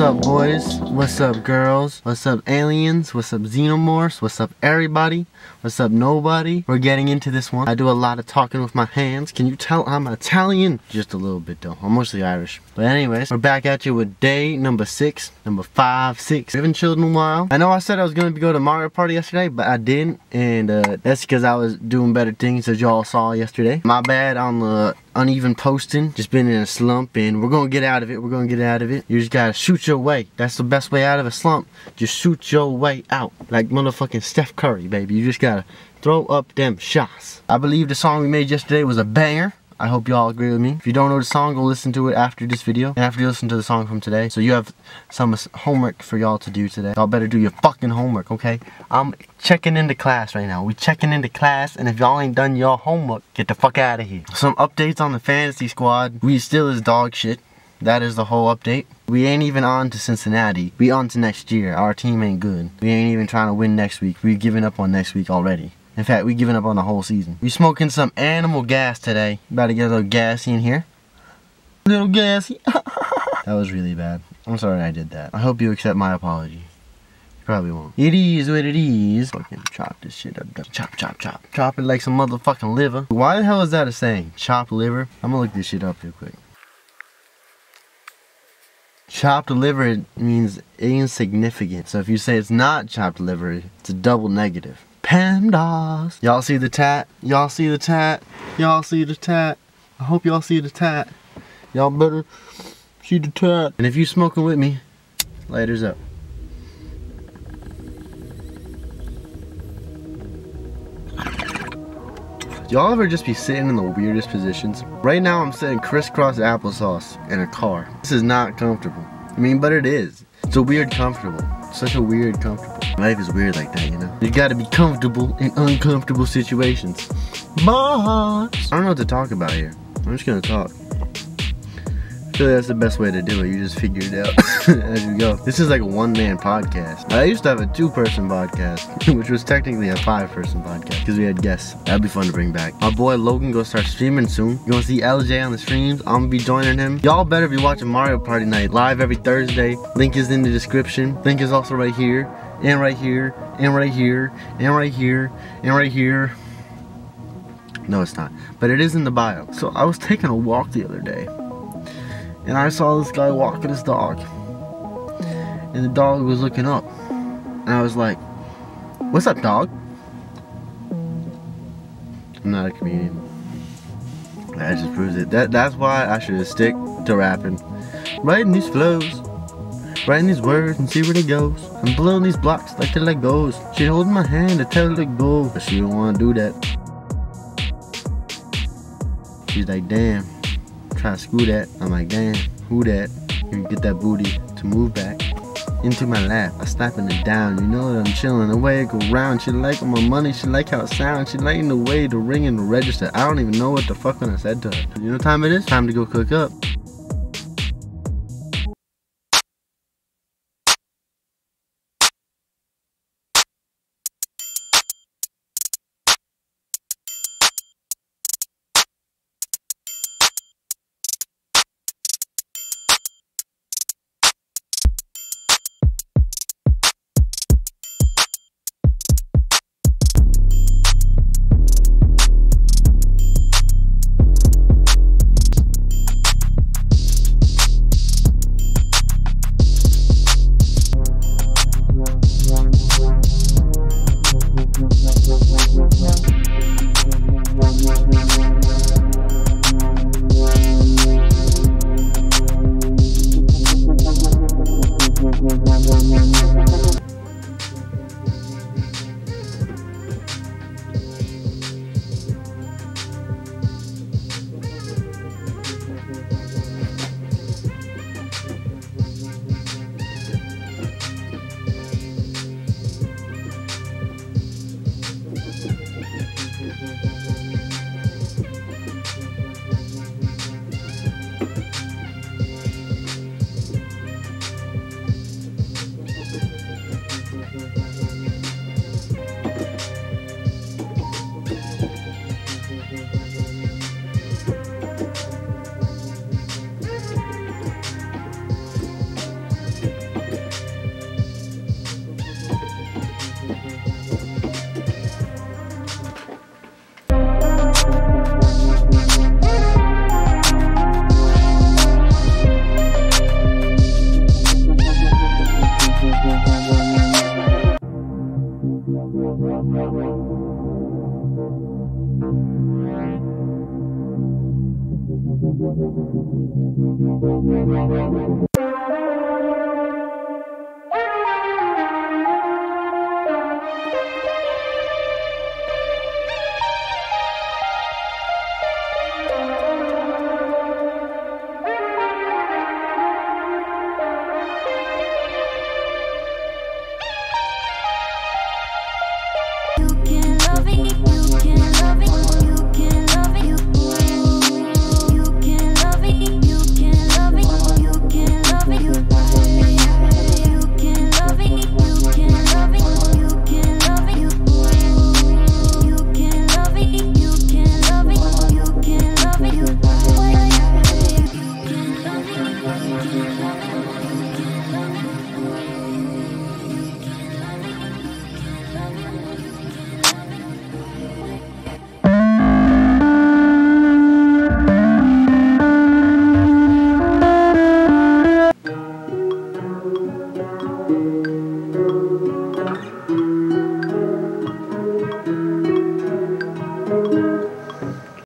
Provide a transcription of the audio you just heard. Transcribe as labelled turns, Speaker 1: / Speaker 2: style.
Speaker 1: What's up, boys? What's up, girls? What's up, aliens? What's up, xenomorphs? What's up, everybody? What's up, nobody? We're getting into this one. I do a lot of talking with my hands. Can you tell I'm Italian? Just a little bit, though. I'm mostly Irish. But anyways, we're back at you with day number six, number five, six. We haven't chilled in a while. I know I said I was going to go to Mario Party yesterday, but I didn't. And uh, that's because I was doing better things, as y'all saw yesterday. My bad on the uneven posting. Just been in a slump, and we're going to get out of it. We're going to get out of it. You just got to shoot your way. That's the best way out of a slump. Just shoot your way out. Like motherfucking Steph Curry, baby. You just got to throw up them shots. I believe the song we made yesterday was a banger. I hope y'all agree with me. If you don't know the song, go listen to it after this video. And after you listen to the song from today. So you have some homework for y'all to do today. Y'all better do your fucking homework, okay? I'm checking into class right now. We checking into class. And if y'all ain't done your homework, get the fuck out of here. Some updates on the fantasy squad. We still is dog shit. That is the whole update. We ain't even on to Cincinnati. We on to next year. Our team ain't good. We ain't even trying to win next week. We giving up on next week already. In fact, we giving up on the whole season. We smoking some animal gas today. About to get a little gassy in here. A little gassy. that was really bad. I'm sorry I did that. I hope you accept my apology. You probably won't. It is what it is. Fucking chop this shit up. Chop, chop, chop. Chop it like some motherfucking liver. Why the hell is that a saying? Chop liver? I'm gonna look this shit up real quick. Chopped liver means insignificant. So if you say it's not chopped liver, it's a double negative. PEMDAS. Y'all see the tat? Y'all see the tat? Y'all see the tat? I hope y'all see the tat. Y'all better see the tat. And if you smoking with me, lighters up. Y'all ever just be sitting in the weirdest positions? Right now I'm sitting crisscross applesauce in a car. This is not comfortable. I mean, but it is. It's a weird comfortable. Such a weird comfortable. Life is weird like that, you know? You gotta be comfortable in uncomfortable situations. Boss! I don't know what to talk about here. I'm just gonna talk. Like that's the best way to do it. You just figure it out as you go. This is like a one-man podcast. I used to have a two-person podcast, which was technically a five-person podcast because we had guests. That'd be fun to bring back. My boy Logan gonna start streaming soon. You gonna see LJ on the streams? I'm gonna be joining him. Y'all better be watching Mario Party Night live every Thursday. Link is in the description. Link is also right here, and right here, and right here, and right here, and right here. No, it's not. But it is in the bio. So I was taking a walk the other day and I saw this guy walking his dog. And the dog was looking up. And I was like, What's up, dog? I'm not a comedian. That just proves it. That That's why I should stick to rapping. Writing these flows. Writing these words and see where it goes. I'm blowing these blocks like the Legos. She holding my hand to tell her to go. But she don't want to do that. She's like, damn try to screw that. I'm like, damn, who that? You get that booty to move back into my lap. I slapping it down. You know that I'm chilling. The way it go round. She like my money. She like how it sounds. She liking the way the ring and the register. I don't even know what the fuck I said to her. You know what time it is? Time to go cook up.
Speaker 2: ごめんなさい。